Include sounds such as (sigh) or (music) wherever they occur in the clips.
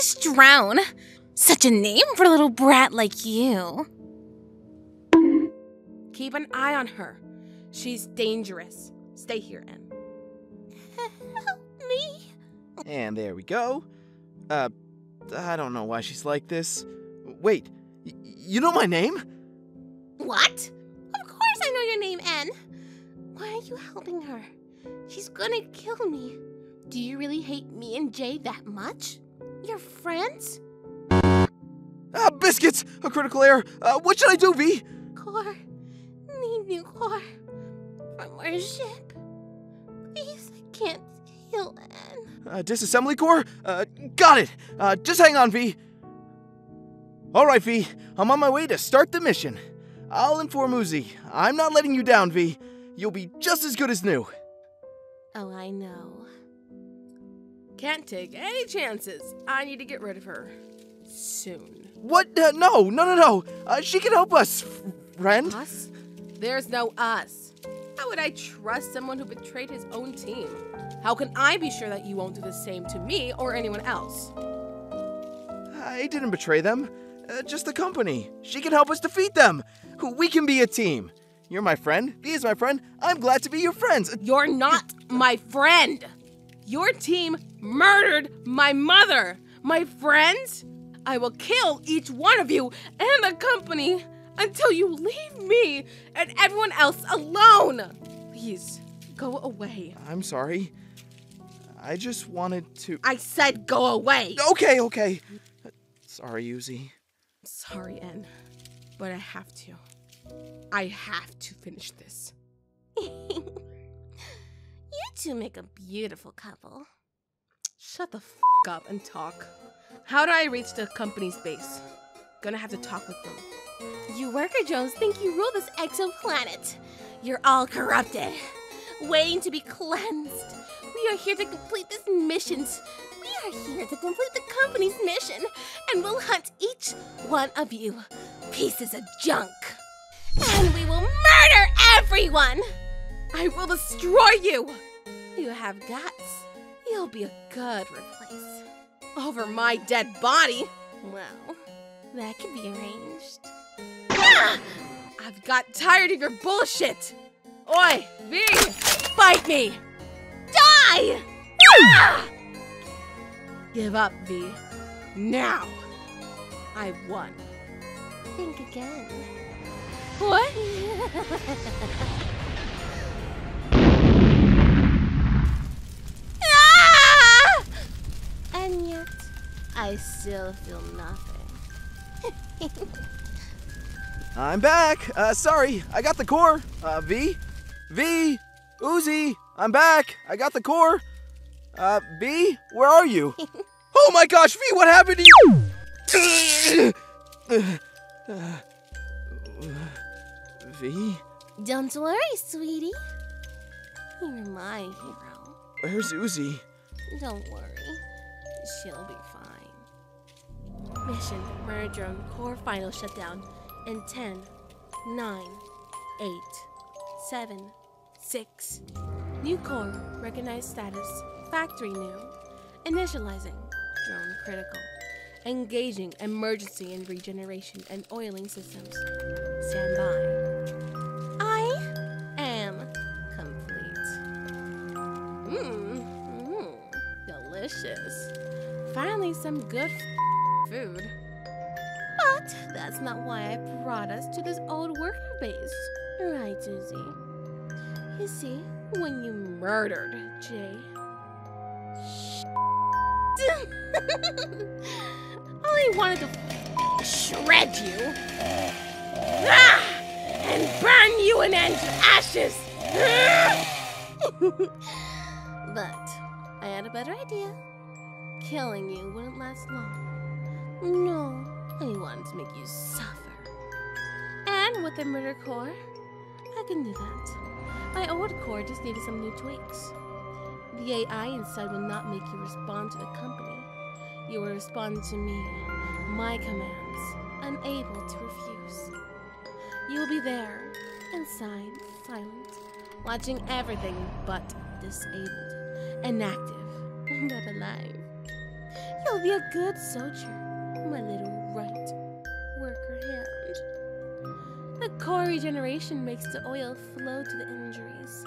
just drown. Such a name for a little brat like you. Keep an eye on her. She's dangerous. Stay here, N. Help (laughs) me. And there we go. Uh, I don't know why she's like this. Wait, y- you know my name? What? Of course I know your name, N. Why are you helping her? She's gonna kill me. Do you really hate me and J that much? You're friends? Ah, biscuits! A critical error. Uh, what should I do, V? Core. Need new core. From our ship. Please, I can't heal N. Uh, disassembly core? Uh, got it. Uh, just hang on, V. All right, V. I'm on my way to start the mission. I'll inform Uzi. I'm not letting you down, V. You'll be just as good as new. Oh, I know. Can't take any chances. I need to get rid of her. Soon. What? Uh, no, no, no, no. Uh, she can help us, friend. Us? There's no us. How would I trust someone who betrayed his own team? How can I be sure that you won't do the same to me or anyone else? I didn't betray them. Uh, just the company. She can help us defeat them. We can be a team. You're my friend. V is my friend. I'm glad to be your friends. You're not my friend. Your team murdered my mother. My friends? I will kill each one of you and the company until you leave me and everyone else alone. Please, go away. I'm sorry. I just wanted to. I said go away. Okay, okay. Sorry, Uzi. Sorry, En, but I have to. I have to finish this. (laughs) you two make a beautiful couple. Shut the f up and talk. How do I reach the company's base? Gonna have to talk with them. You worker drones think you rule this exoplanet. You're all corrupted, waiting to be cleansed. We are here to complete this mission. We are here to complete the company's mission, and we'll hunt each one of you pieces of junk. And we will murder everyone! I will destroy you! You have guts. You'll be a good replace. Over my dead body? Well, that can be arranged. I've got tired of your bullshit! Oi, V! Fight me! Die! Ah! Give up, V. Now! I won. Think again. What? (laughs) I still feel nothing. (laughs) I'm back. Uh, sorry, I got the core. Uh, V? V? Uzi, I'm back. I got the core. Uh, V? Where are you? (laughs) oh my gosh, V, what happened to you? v? Don't worry, sweetie. You're my hero. Where's Uzi? Don't worry. She'll be fine. Mission Drone Core Final Shutdown in 10, 9, 8, 7, 6. New core, recognized status, factory new. Initializing, drone critical. Engaging emergency and regeneration and oiling systems. Stand by. I am complete. Mmm, mmm, delicious. Finally, some good food. But that's not why I brought us to this old worker base. Right, Susie? You see, when you murdered J. (laughs) I only wanted to shred you. Ah! And burn you in ashes. (laughs) But I had a better idea. Killing you wouldn't last long. No, I wanted to make you suffer. And with the murder core, I can do that. My old core just needed some new tweaks. The AI inside will not make you respond to the company. You will respond to me, my commands, unable to refuse. You will be there, inside, silent, watching everything but disabled, inactive, (laughs) but alive. You'll be a good soldier, my little right worker hand. The core regeneration makes the oil flow to the injuries,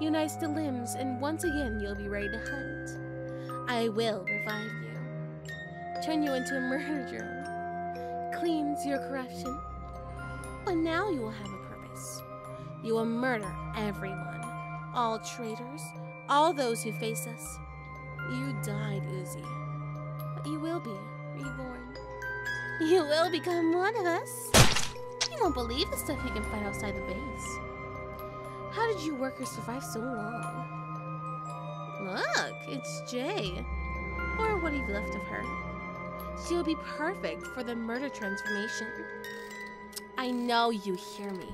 unites the limbs, and once again you'll be ready to hunt. I will revive you, turn you into a murder drone, cleanse your corruption. But now you will have a purpose. You will murder everyone, all traitors, all those who face us. You died, Uzi, but you will be reborn. You will become one of us. You won't believe the stuff you can find outside the base. How did you workers survive so long? Look, it's J. Or what you've left of her. She'll be perfect for the murder transformation. I know you hear me.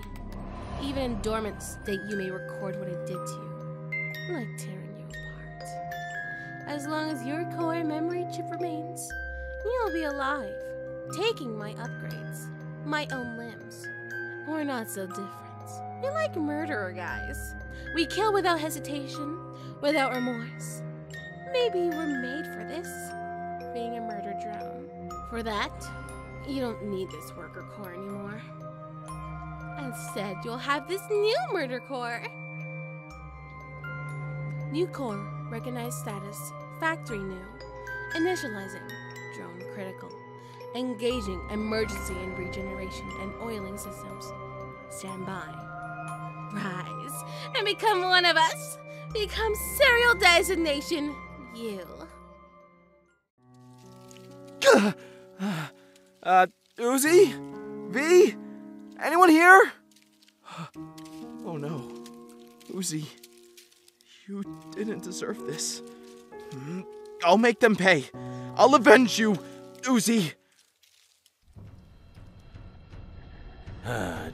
Even in dormant state, you may record what I did to you, like tearing you apart. As long as your core memory chip remains, you'll be alive, taking my upgrades, my own limbs. We're not so different. We're like murderer guys. We kill without hesitation, without remorse. Maybe we're made for this, being a murder drone. For that, you don't need this worker core anymore. Instead, you'll have this new murder core. New core, recognized status, factory new. Initializing, drone critical. Engaging emergency and regeneration and oiling systems. Stand by. Rise and become one of us. Become serial designation U. Uh, Uzi? V? Anyone here? Oh no. Uzi, you didn't deserve this. Hmm, I'll make them pay. I'll avenge you, Uzi.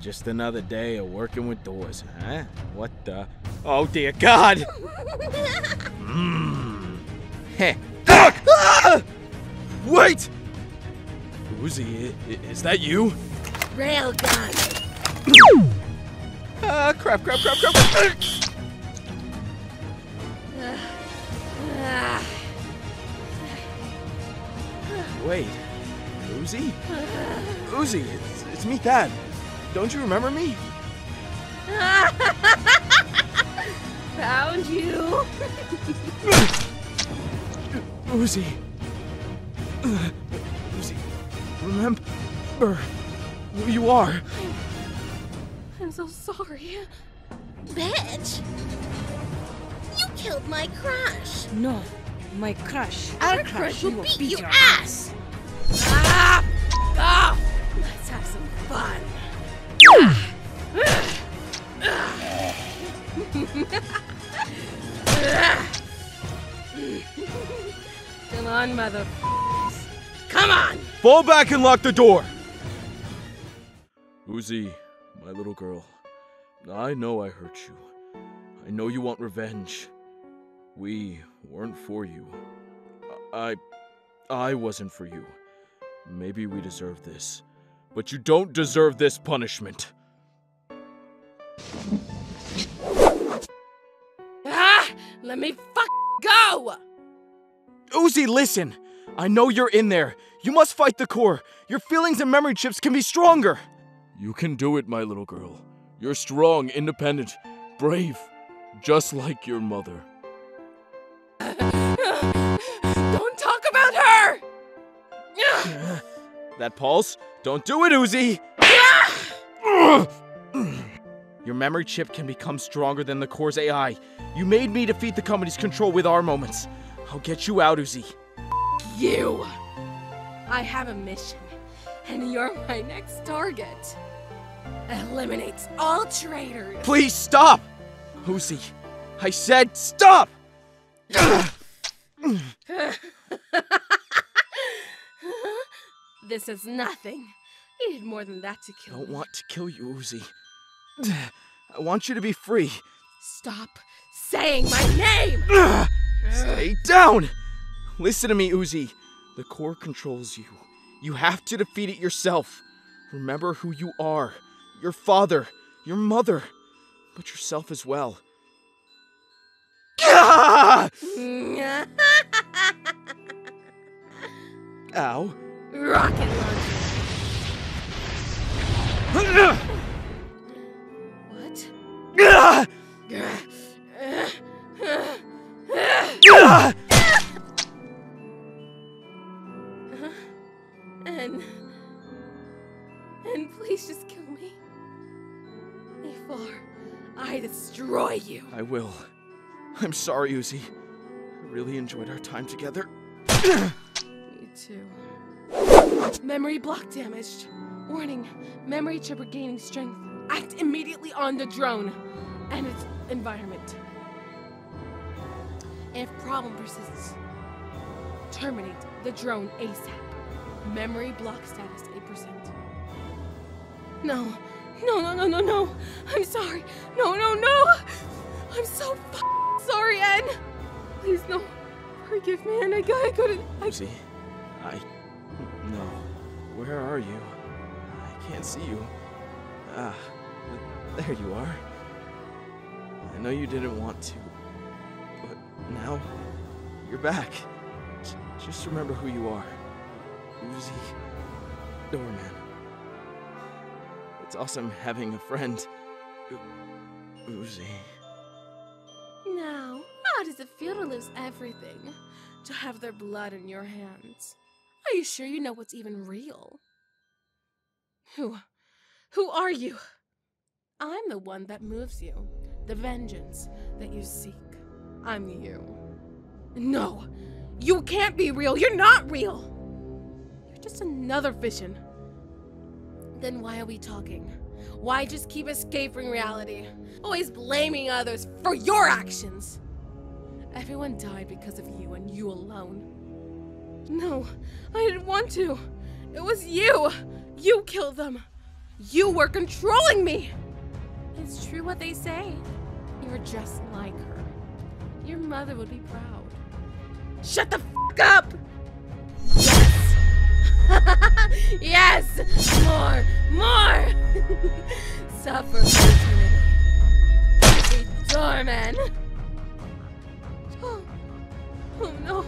Just another day of working with doors, huh? What the? Oh dear God! Mmm. Heh. Ah! Wait! Uzi, is that you? Railgun. Ah, crap, crap, crap, crap. crap. Ah, Wait, Uzi? Uzi, it's, it's me, Thad. Don't you remember me? (laughs) Found you. (laughs) Uzi. Uzi, remember who you are. I'm so sorry. Bitch! You killed my crush. No, my crush. Our Our crush will beat, beat your your ass. Ah! Ah! Let's have some fun. (laughs) Come on, mother. Come on! Fall back and lock the door! Uzi, my little girl, I know I hurt you. I know you want revenge. We weren't for you. I. I wasn't for you. Maybe we deserve this. But you don't deserve this punishment. Let me fuck go! Uzi, listen! I know you're in there. You must fight the core. Your feelings and memory chips can be stronger. You can do it, my little girl. You're strong, independent, brave, just like your mother. Don't talk about her! That pulse? Don't do it, Uzi! Your memory chip can become stronger than the core's AI. You made me defeat the company's control with our moments. I'll get you out, Uzi. You! I have a mission, and you're my next target. Eliminate all traitors. Please stop! Uzi, I said stop! (laughs) This is nothing. You did more than that to kill I don't me. want to kill you, Uzi. (sighs) I want you to be free. Stop saying my name! (sighs) Stay down! Listen to me, Uzi. The core controls you. You have to defeat it yourself. Remember who you are your father, your mother, but yourself as well. (laughs) Ow. Rocket launcher. (laughs) And. And please just kill me. Before I destroy you. I will. I'm sorry, Uzi. I really enjoyed our time together. Me too. Memory block damaged. Warning, memory chip regaining strength. Act immediately on the drone and its environment. If problem persists, terminate the drone ASAP. Memory block status 8%. No, no, no, no, no, no. I'm sorry. No, no, no. I'm so sorry, Ed. Please, no. Forgive me, and I I couldn't. I Uzi, I. No. Where are you? I can't see you. Ah, there you are. I know you didn't want to, but now you're back. J- just remember who you are. Uzi Doorman. It's awesome having a friend. U- Uzi. Now, how does it feel to lose everything? To have their blood in your hands? Are you sure you know what's even real? Who? Who are you? I'm the one that moves you. The vengeance that you seek. I'm you. No! You can't be real! You're not real! You're just another vision. Then why are we talking? Why just keep escaping reality? Always blaming others for your actions. Everyone died because of you and you alone. No, I didn't want to. It was you. You killed them. You were controlling me. It's true what they say. You're just like her. Your mother would be proud. Shut the f up! Yes! yes! (laughs) More! More! (laughs) Suffer for eternity. Doorman! (gasps) Oh. oh no.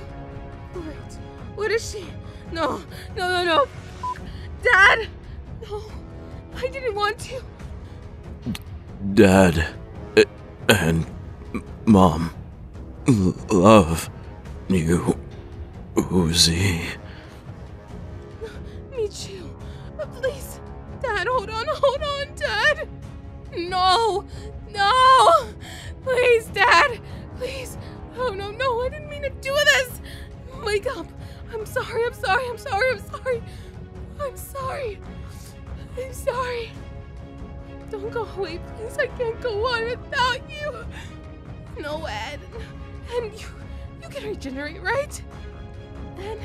Wait. What is she? No. No, no, no. Dad! No. I didn't want to. Dad uh, and Mom love you, Uzi. Too. Please. Dad, hold on, hold on, Dad. No. No. Please, Dad. Please. Oh, no, no. I didn't mean to do this. Wake up. I'm sorry, I'm sorry, I'm sorry, I'm sorry. I'm sorry. I'm sorry. Don't go away, please. I can't go on without you. No, Ed. And you, you can regenerate, right? Then,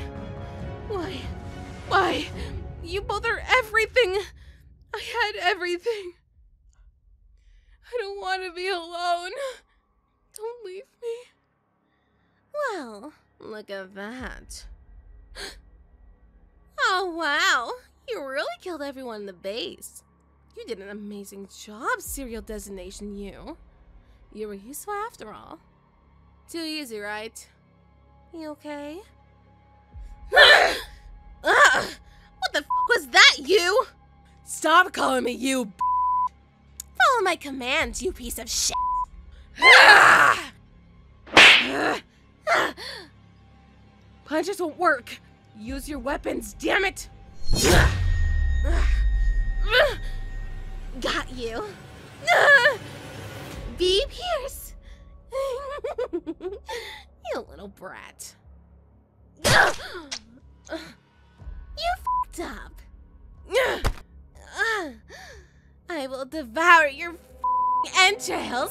why? Why? You both are everything. I had everything. I don't want to be alone. Don't leave me. Well, look at that. (gasps) Oh, wow. You really killed everyone in the base. You did an amazing job, Serial Designation U. You were useful after all. Too easy, right? You okay? (coughs) What the f was that, you? Stop calling me you, b- Follow my commands, you piece of shit. Punches won't work. Use your weapons, damn it! Brat. (gasps) You fucked up. (sighs) I will devour your entrails.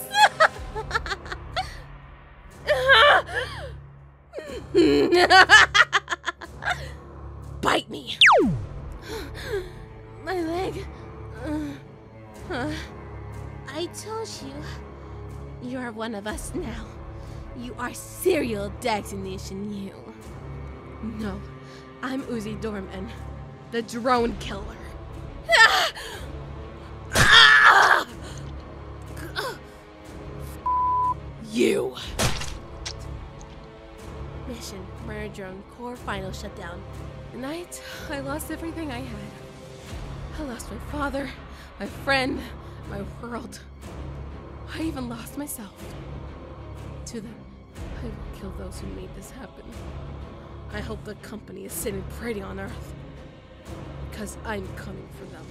(laughs) Bite me. (gasps) My leg. Uh, (sighs) I told you. You are one of us now. You are serial designation U. No, I'm Uzi Doorman, the drone killer. You. Mission Murder Drone Core Final Shutdown. The night I lost everything I had. I lost my father, my friend, my world. I even lost myself. To them, I will kill those who made this happen. I hope the company is sitting pretty on Earth. Because I'm coming for them.